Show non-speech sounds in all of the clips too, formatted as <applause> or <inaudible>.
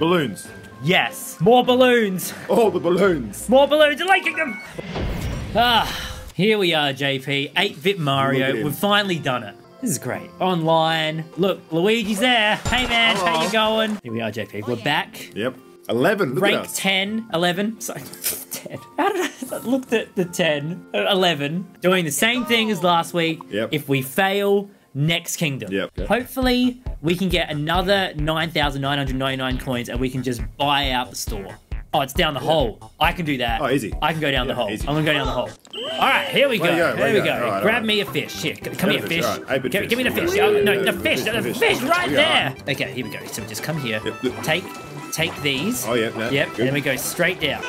Balloons. Yes. More balloons. All the balloons. More balloons. I liking them. Ah, here we are, JP. 8-bit Mario. We've finally done it. This is great. Online. Look, Luigi's there. Hey, man. How you going? Here we are, JP. We're back. Yep. 11. Look Rank at us. 10, 11. Sorry, <laughs> 10. How did I looked at the 10, uh, 11, doing the same thing as last week. Yep. If we fail, next kingdom. Yep. Hopefully, we can get another 9,999 coins and we can just buy out the store. Oh, it's down the hole. I can do that. Oh, easy. I can go down the Yeah, hole. easy. I'm gonna go down the hole. All right, here we go. Where go? Here Where we go. go? All right, Grab right. me a fish. Here, come here, a fish. fish, all right. Eight-bit Give, fish. give me the fish. Oh, no, the the fish. The the fish, fish. right there. Okay, here we go. So we just come here. Yep. Take, take these. Oh, yeah, yeah, Yep. good. And then we go straight down.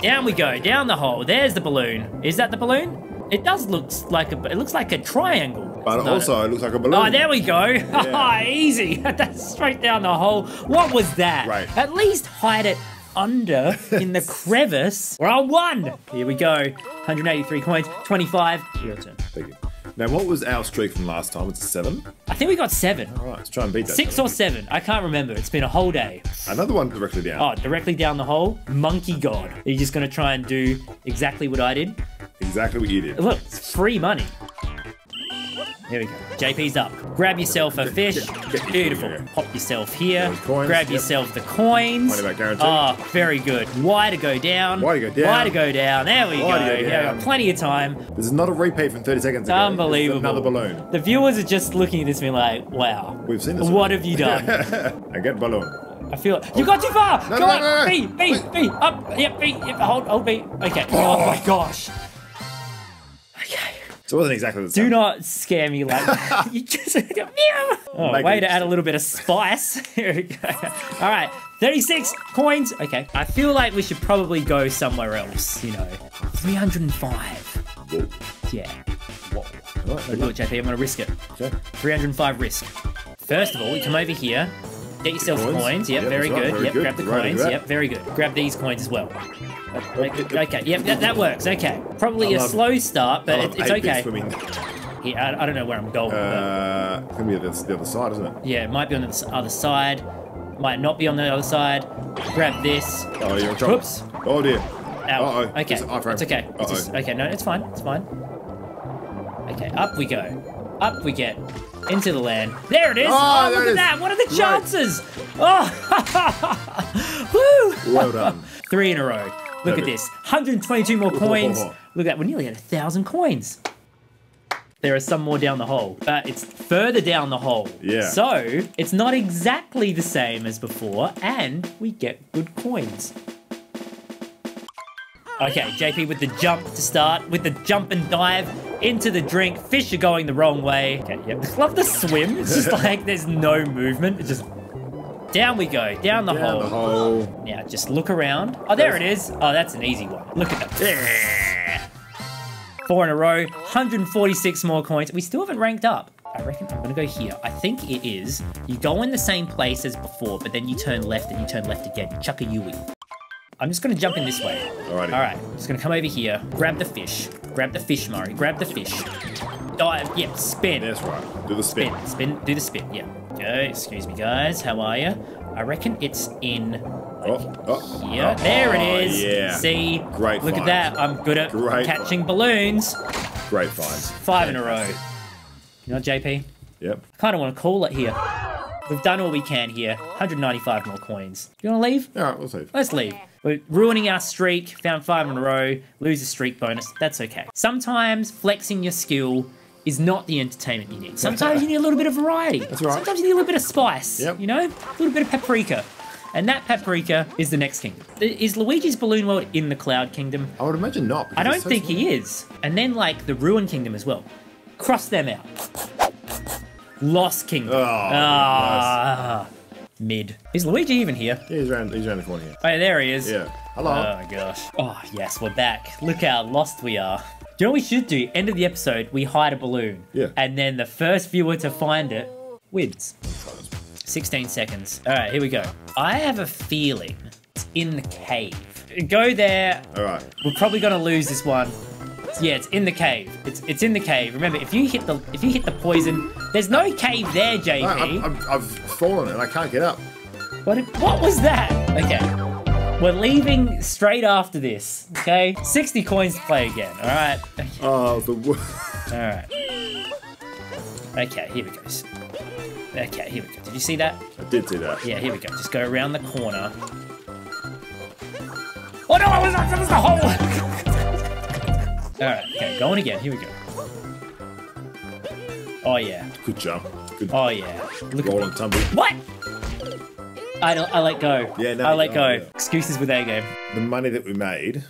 Down we go. Down the hole. There's the balloon. Is that the balloon? It does look like a. It looks like a triangle. But No. also, it looks like a balloon. Oh, there we go. <laughs> <laughs> Easy. <laughs> That's straight down the hole. What was that? Right. At least hide it under in the crevice. We're on one. Here we go. 183 coins. 25. Your turn. Thank you. Now, what was our streak from last time? It's a seven. I think we got seven. All right, let's try and beat that. Six or seven. I can't remember. It's been a whole day. Another one directly down. Oh, directly down the hole. Monkey God. Are you just going to try and do exactly what I did? Exactly what you did. Look, it's free money. Here we go. JP's up. Grab yourself a fish. Beautiful. Pop yourself here. Coins, Grab yep. yourself the coins. Guarantee. Oh, ah, very good. Y to go down. Y to go down. Y to go down. There we go. Yeah, down. plenty of time. This is not a repeat from 30 seconds ago. Unbelievable. Another balloon. The viewers are just looking at this and being like, wow. We've seen this. What have you done? <laughs> I get balloon. I feel it. you got too far. No, Go no, on. no, no. B, B, B. Up. Yep, B. Yep, hold, hold B. Okay. Oh my oh. gosh. So it wasn't exactly the same. Do not scare me like that. <laughs> you just <laughs> meow. Oh, Make way to add a little bit of spice. <laughs> Here we go. All right, 36 coins. Okay, I feel like we should probably go somewhere else. You know, 305. Whoa. Yeah. Whoa. Right, do it, JP. I'm gonna risk it. okay. 305 risk. First of all, we come over here. Get yourself Coins. coins. Yep, Yep, very right, good. very yep, good. grab the Right, coins. grab. Yep, very good. Grab these coins as well. Okay, yep, that, that works. Okay, probably a slow start, but it, it's okay. Yeah, I, I don't know where I'm going. Uh, it's gonna be the, the other side, isn't it? yeah, it might be on the other side. Might not be on the other side. Grab this. Oh, you're in trouble. Whoops. Oh dear. Ow. Uh-oh. Okay, It's it's okay. It's just, okay, no, it's fine. It's fine. Okay, up we go. Up we get. Into the land. There it is. Oh, Oh, look at is. that. What are the chances? Oh, <laughs> woo! Well done. <laughs> Three in a row. Look at this. 122 more coins. <laughs> Look at that. We're nearly at a thousand coins. There are some more down the hole, but it's further down the hole. Yeah. So it's not exactly the same as before, and we get good coins. Okay, JP with the jump to start, with the jump and dive into the drink. Fish are going the wrong way. Okay, yep. <laughs> Love the swim. It's just <laughs> like there's no movement. It's just down we go, down the Down hole. the hole. Now just look around. Oh, there it is. Oh, that's an easy one. Look at that. Four in a row, 146 more coins. We still haven't ranked up. I reckon I'm gonna go here. I think it is. You go in the same place as before, but then you turn left and you turn left again. Chuck a Yui. I'm just gonna jump in this way. Alrighty. All right, just gonna come over here. Grab the fish. Grab the fish, Murray. Grab the fish. Dive. Yeah, spin. That's right. Do the spin. Spin, spin, do the spin, yeah. Okay, excuse me, guys. How are you? I reckon it's in like Oh, oh. here. there it Oh, yeah. See? Great Look find. at that. I'm good at Great catching balloons. Great finds. Five in a row. You know, JP? Yep. I kind of want to call it here. We've done all we can here. 195 more coins. You want to leave? All right, let's leave. Let's leave. We're ruining our streak. Found five in a row. Lose a streak bonus. That's okay. Sometimes flexing your skill is not the entertainment you need. Sometimes you need a little bit of variety. That's right. Sometimes you need a little bit of spice. Yep. You know, a little bit of paprika. And that paprika is the next kingdom. Is Luigi's Balloon World in the Cloud Kingdom? I would imagine not. I don't think he is. And then like the Ruin Kingdom as well. Cross them out. Lost Kingdom. Oh, ah, mid. Is Luigi even here? Yeah, he's around. He's around the corner here. Oh, there he is. Yeah. Hello. Oh gosh. Oh yes, we're back. Look how lost we are. Do you know what we should do? End of the episode, we hide a balloon. Yeah. And then the first viewer to find it wins. 16 seconds. All right, here we go. I have a feeling it's in the cave. Go there. All right. We're probably gonna lose this one. Yeah, it's in the cave. It's it's in the cave. Remember, if you hit the if you hit the poison, there's no cave there, JP. I, I've, I've, I've fallen and I can't get up. What, what was that? Okay. We're leaving straight after this, okay? 60 coins to play again, alright? Oh, the wo- <laughs> Alright. Okay, here we go. Okay, here we go. Did you see that? I did see that. Yeah, here we go. Just go around the corner. Oh no, I was, it was the hole! <laughs> Alright, okay, going again. Here we go. Oh yeah. Good jump. Good Oh yeah. Look roll at and tumble. What? I, don't- I let go. Yeah, no, I let oh, go. yeah. Excuses with A game. The money that we made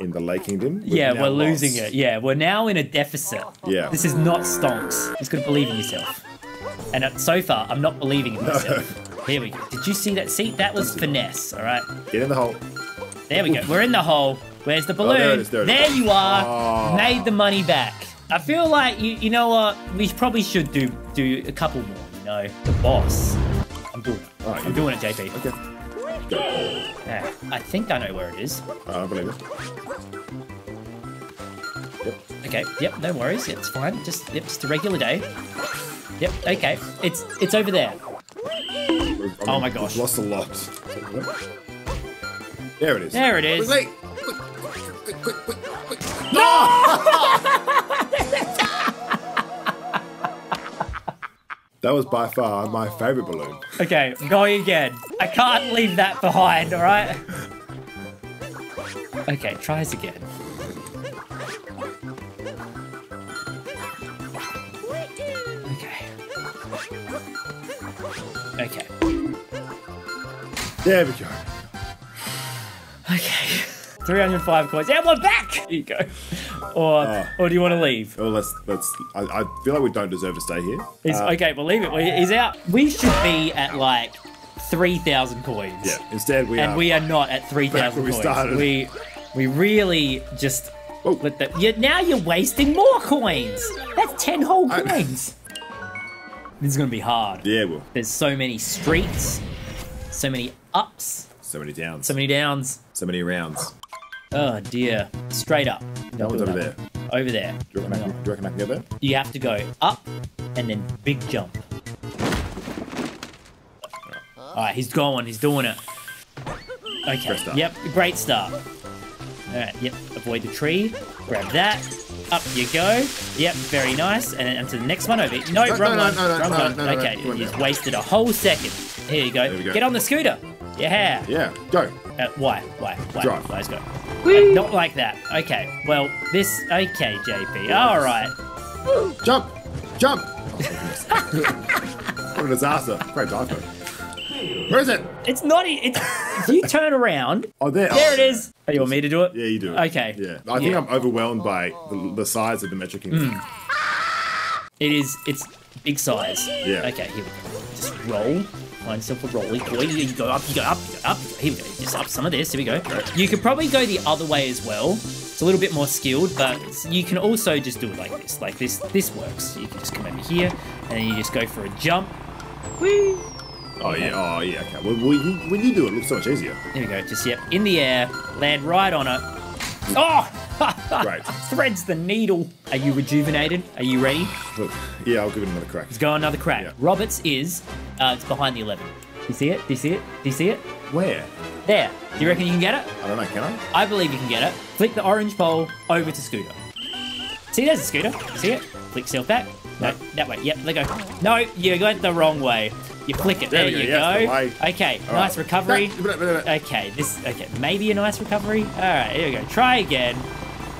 in the Lake Kingdom. Yeah, we're losing it. Yeah, we're now in a deficit. Yeah. This is not stonks. You just gotta believe in yourself. And so far, I'm not believing in myself. Here we go. Did you see that? See, that was finesse, alright? Get in the hole. There we go. We're in the hole. Where's the oh, balloon? Oh, there it is, there it is. you are. Oh. Made the money back. I feel like you you know what? We probably should do do a couple more, you know. The boss. It. Alright, I'm you doing it, JP. Okay. Yeah, I think I know where it is. Uh, I believe it. Yep. Okay, yep, no worries. It's fine. Just yep, just a regular day. Yep, okay. It's it's over there. I Oh mean, my we've gosh. Lost a lot. There it is. There it is. Quickly. Quick, quick, quick, quick, quick. That was by far my favorite balloon. Okay, I'm going again. I can't leave that behind, alright? Okay, tries again. Okay. Okay. There we go. Okay. <laughs> 305 coins. And we're back! Here you go. Or, Oh. or do you want to leave? Well, let's let's. I, I feel like we don't deserve to stay here. He's, Uh, okay, we'll leave it. We- He's out. We should be at like 3,000 coins. Yeah. Instead, we and are. we are not at 3,000 Back where we coins. started. We we really just Oh. let the you now you're wasting more coins. That's 10 whole I- coins. this is gonna be hard. Yeah, well, There's so many streets, so many ups, so many downs, so many downs. so many rounds. Oh dear. Straight up. That one's over there. Over there. Do you reckon, I can, do you reckon I can get there? You have to go up and then big jump. Alright, he's going, he's doing it. Okay, Press start. yep, great start. Alright, yep, avoid the tree, grab that, up you go. Yep, very nice. And then onto the next one over. No, No, wrong no, one. no, no, wrong no, one. no, no, no, okay, come on you've wasted a whole second. Here you go. Go. Get on the scooter. Yeah. Yeah, go. Uh, why? Why? Why? Drive. Let's go. Uh, not like that. Okay. Well, this. Okay, JP. All right. Jump! Jump! <laughs> what a disaster. Great dive Where is it? It's not. e- It's if you turn around. <laughs> Oh, there. There it is. Oh, you want me to do it? Yeah, you do it. Okay. Yeah. I think Yeah. I'm overwhelmed by the, the size of the Metro Kingdom. Hmm. It is. It's big size. Yeah. Okay. Here we go. Just roll. Find yourself a rolly boy. You go up. You go up. You go up. Here we go. Just up some of this. Here we go. You could probably go the other way as well. It's a little bit more skilled, but you can also just do it like this. Like this. This works. You can just come over here, and then you just go for a jump. Whee! Oh, yeah. Oh, yeah. Okay. When you, when you do it, it looks so much easier. Here we go. Just yep, in the air, land right on it. Oh! <laughs> Great. Threads the needle. Are you rejuvenated? Are you ready? Look, <sighs> yeah, I'll give it another crack. Let's go another crack. Yeah. Roberts is, uh, it's behind the 11. Do you see it? Do you see it? Do you see it? Where? There. Do you reckon you can get it? I don't know. Can I? I believe you can get it. Flick the orange pole over to Scooter. See, there's a Scooter. See it? Flick yourself back. No, that way. Yep, let go. No, you went the wrong way. You flick it. There There, you go, yes, the go. way. Okay, All nice right. recovery. Okay, this. Okay, maybe a nice recovery. All right, here we go. Try again.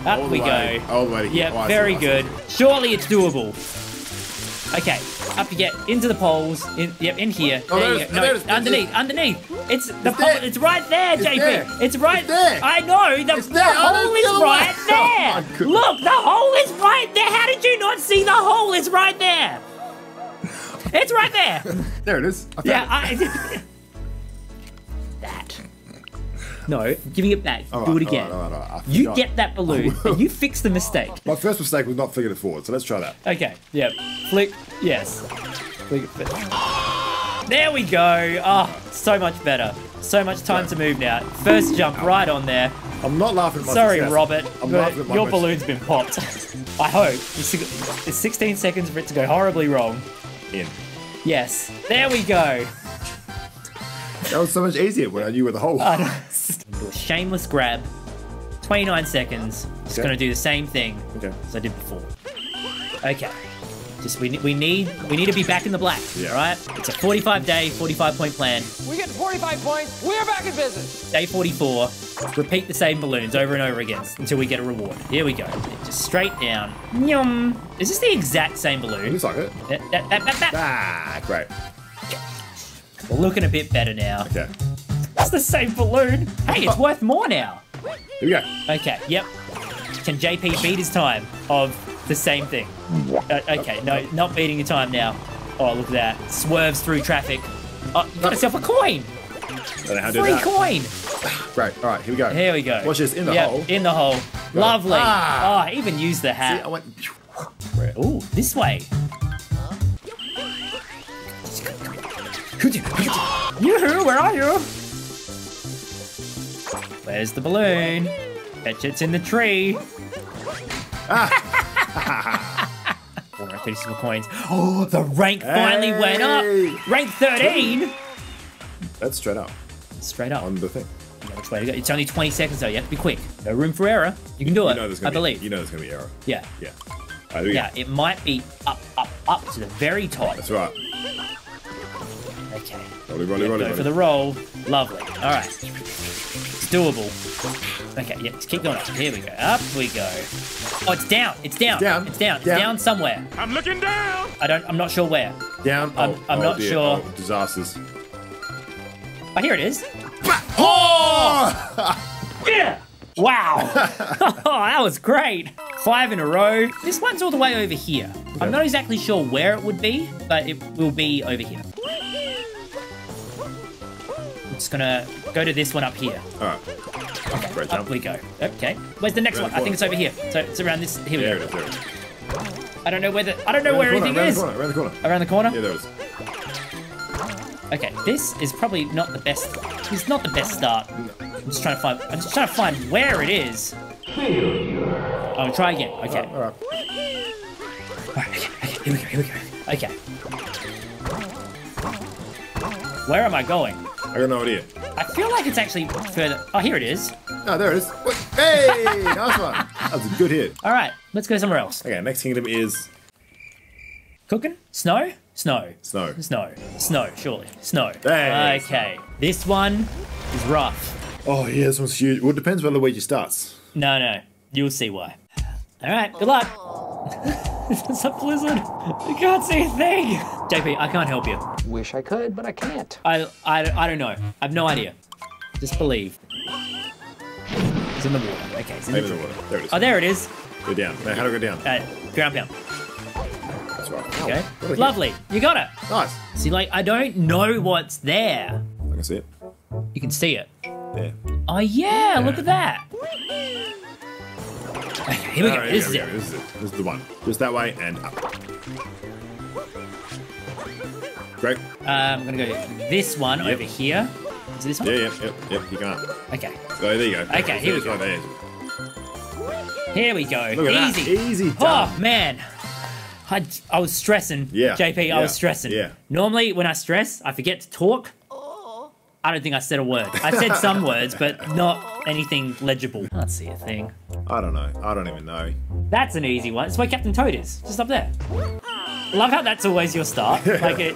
Up All we way. go. All the way to here. Yeah, Oh, very see. good. Surely it's doable. Okay, up you get into the poles. In, yep, in here. Oh, there there you go. No, there it is, underneath, underneath. It's the It's pole. It's right there, It's JP. there. It's right It's there. I know. The, It's the. Oh, hole is other way. right <laughs> oh, there. Oh. Look, the hole is right there. How did you not see the hole is right there? It's right there. <laughs> There it is. I yeah, it. I. <laughs> No, I'm giving it back. All Do right, it again. all right, all right, all. You get that balloon <laughs> and you fix the mistake. My first mistake was not flicking it forward, so let's try that. Okay, yep. Flick, yes. Flick, flick. There we go. Oh, so much better. So much time to move now. First jump right on there. I'm not laughing at my Sorry, success. Robert, I'm laughing at my your balloon's been popped. I hope. It's it's 16 seconds for it to go horribly wrong. In. Yes. There we go. That was so much easier when I knew where the hole I was. don't- do <laughs> shameless grab. 29 seconds. Just Okay. gonna do the same thing Okay. as I did before. Okay. Just we, we need we need to be back in the black. Yeah. All right. It's a 45 day, 45 point plan. We get 45 points. We're back in business. Day 44. Repeat the same balloons over and over again until we get a reward. Here we go. Just straight down. Yum. Is this the exact same balloon? Looks like it. That- that- that- that- that. Ah, great. We're looking a bit better now. Okay. It's the same balloon. Hey, it's worth more now. Here we go. Okay, yep. Can JP beat his time of the same thing? Uh, okay, no, not beating your time now. Oh, look at that. Swerves through traffic. Oh, you got yourself a coin! Don't know how to do Free coin! Great. All right, here we go. Here we go. Watch this, in the Yep, hole. In the hole. Lovely. Ah. Oh, I even used the See, I hat. went. Ooh, this way. Yoo-hoo, where are you? Where's the balloon? Bet it's in the tree. Ah. <laughs> 436 coins. Oh, the rank finally went up. Rank 13. That's straight up Straight up. on the thing. You know which way to go. It's only 20 seconds though. You have to be quick. No room for error. You can do You it. know there's I be, believe. You know there's gonna be error. Yeah. Yeah. Yeah, it might be up, up, up to the very top. That's right. Okay. Rolly, rolly, rolly, Go rolly. for the roll. Lovely. All right. It's doable. Okay, yeah, let's keep going up. Here we go. Up we go. Oh, it's down. It's down. Down. It's down. It's Down. down somewhere. I'm looking down. I don't. I'm not sure where. Down. I'm- oh, I'm oh not dear. sure. Oh, disasters. Oh, here it is. Oh! oh! Yeah. Wow. <laughs> oh, that was great. Five in a row. This one's all the way over here. I'm not exactly sure where it would be, but it will be over here. Just gonna go to this one up here. All right. Great Up jump. we go. Okay. Where's the next one? the I think it's over here. So it's around this. Here we There go. it is. There it is. I don't know where the. I don't know Around where corner, anything around is. The corner, around the corner. Around the corner. Yeah, there it is. Okay, this is probably not the best. It's not the best start. I'm just trying to find. I'm just trying to find where it is. Oh, try again. Okay. All right. Alright, okay, okay, here we go, here we go. Okay. Where am I going? I got no idea. I feel like it's actually further. Oh, here it is. Oh, there it is. What? Hey, nice one. That was a good hit. All right, let's go somewhere else. Okay, next kingdom is Cooking? Snow? Snow. snow. Snow. Snow, surely. Snow. Hey, okay. This one is rough. Oh yeah, this one's huge. Well, it depends where Luigi starts. No, no. You'll see why. All right, good luck. <laughs> <laughs> it's a blizzard. You can't see a thing. JP, I can't help you. Wish I could, but I can't. I, I, I don't know. I have no idea. Just believe. It's in the water. Okay, it's in the Maybe the water. water. There it is. Oh, there it is. Go down. Now, how do I go down? Uh, ground pound. That's right. Oh, Okay. what a hit. Lovely. You got it. Nice. See, like, I don't know what's there. I can see it. You can see it. There. Oh, yeah, look at that. Okay, here we go. Alright, This here is we go. This is it. This is the one. Just that way and up. Great. Uh, I'm to go this one Yep. over here. Is it this one? Yeah, yep, yep, yep. You can't. Okay. Oh, there you go. Okay, here we go. there. Here we go. Look at Easy. that. Easy done. Oh man, I, I was stressing. Yeah, JP, I was stressing. yeah. Normally, when I stress, I forget to talk. I don't think I said a word. I said some words, but not anything legible. Can't see a thing. I don't know. I don't even know. That's an easy one. It's where Captain Toad is, just up there. Love how that's always your start. <laughs> Like it,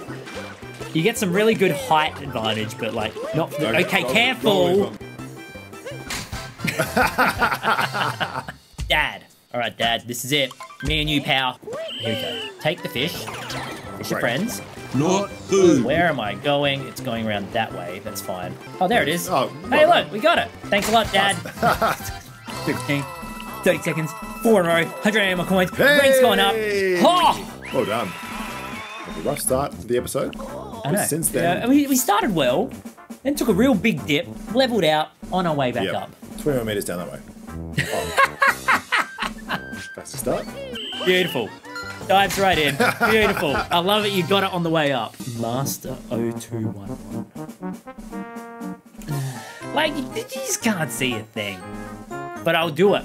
you get some really good height advantage, but like not. For the, okay, careful, <laughs> Dad. All right, Dad. This is it. Me and you, pal. Here we go. Take the fish. Fish your friends. Not food. Where am I going? It's going around that way. That's fine. Oh, there it is. Oh, hey, look, we got it. Thanks a lot, Dad. <laughs> 16, 30 seconds, four in a row, 180 more coins. Rank's going up. Oh, Well done. A rough start to the episode. I know. Since then, know, we, we started well, then took a real big dip, leveled out, on our way back Yep. up. 21 meters down that way. <laughs> Oh. That's the start. Beautiful. Dives right in. Beautiful. I love it. You got it on the way up. Master 0211. <sighs> Like, you you just can't see a thing. But I'll do it.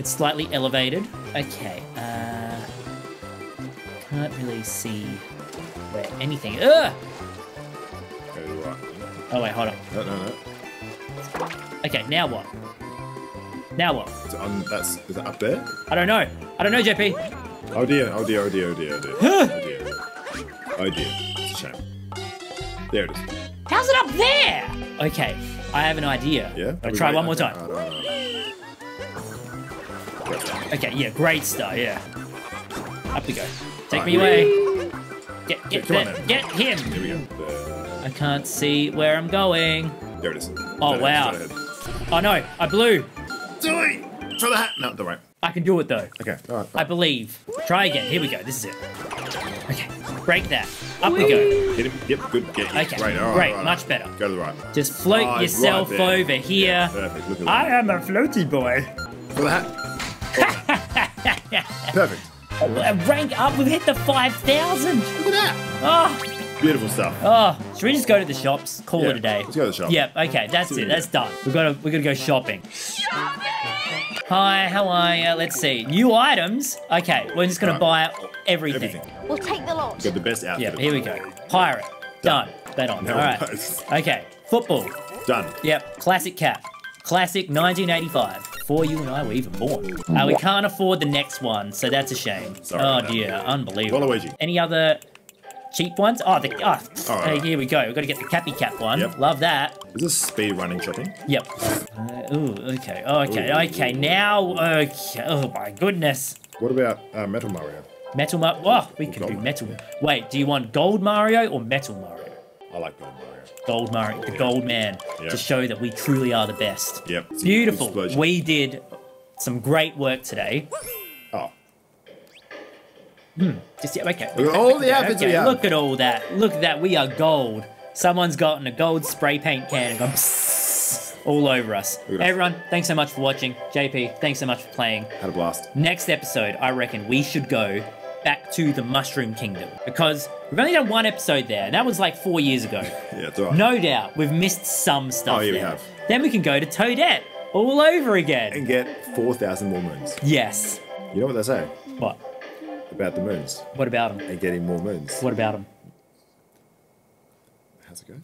It's slightly elevated. Okay. Uh, can't really see where anything. Ugh! Oh wait, hold on. No, no, no. Okay, now what? Now what? Is it on, that's, is it up there? I don't know. I don't know, JP. Oh dear, oh dear, oh dear, oh dear, oh, <gasps> oh dear. oh dear. Oh dear. It's a shame. There it is. How's it up there? Okay, I have an idea. Yeah? I'll try one more time. Alright. Uh, okay, yeah, great start, yeah. Up we go. Take Alright, me away. Get, get, Come on get him. Here we go. There, I can't see where I'm going. there it is. Oh, wow. ahead, straight ahead. Oh no, I blew. Try the hat! No, don't worry. I can do it though. Okay, alright. I believe. Try again. Here we go. This is it. Okay, break that. Up we go. Hit him. Yep, good. Get you. Okay, Great, alright. great, alright, much better. Go to the right. Just float Oh, yourself right over Yeah, here. perfect. Look at that. I am a floaty boy. For the hat. <laughs> Perfect. Uh, Rank up. We've hit the 5,000. Look at that. Oh, Beautiful stuff. oh. Should we just go to the shops? Call Yeah, it a day. let's go to the shop. Yep. Okay. That's it. That's done. We've got to. We're gonna go shopping. Shopping. Hi. How are you? Let's see. New items. Okay. We're just gonna Right. buy everything. Everything. We'll take the lot. Got the best outfit. Yep. Here we go. Pirate. Done. Bet on. There All we Okay. Football. Done. Yep, classic cap. Classic 1985. Before you and I were even born. Uh, we can't afford the next one, so that's a shame. Sorry oh about dear, unbelievable. Waluigi. Any other cheap ones? Oh, the oh, All hey, here we go. We've got to get the Cappy Cap one. Yep. Love that. Is this speed running shopping? Yep. Uh, ooh, okay, okay, Ooh. okay. Now, okay. Oh my goodness. What about uh, Metal Mario? Metal Mario. Oh, we can do Gold. Metal. Wait, do you want Gold Mario or Metal Mario? I like Gold Mario. Gold Mario, the Gold Man, Yeah. to show that we truly are the best. Yep. Beautiful. We did some great work today. Oh. Just yeah, okay. Look at all the outfits we have. Look at all that. Look at that. We are gold. Someone's gotten a gold spray paint can and gone <laughs> all over us. Everyone, thanks so much for watching. JP, thanks so much for playing. Had a blast. Next episode, I reckon we should go back to the Mushroom Kingdom because we've only done one episode there, and that was like four years ago. <laughs> Yeah, it's alright. No doubt, we've missed some stuff Oh, yeah, we have. Then we can go to Toadette all over again. And get 4,000 more moons. Yes. You know what they say What? About the moons What about them? and getting more moons? What about them? How's it go?